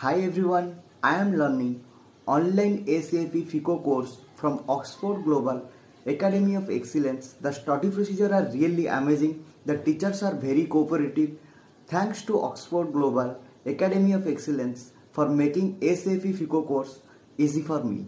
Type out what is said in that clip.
Hi everyone, I am learning online SAP FICO course from Oxford Global Academy of Excellence. The study procedure are really amazing. The teachers are very cooperative. Thanks to Oxford Global Academy of Excellence for making SAP FICO course easy for me.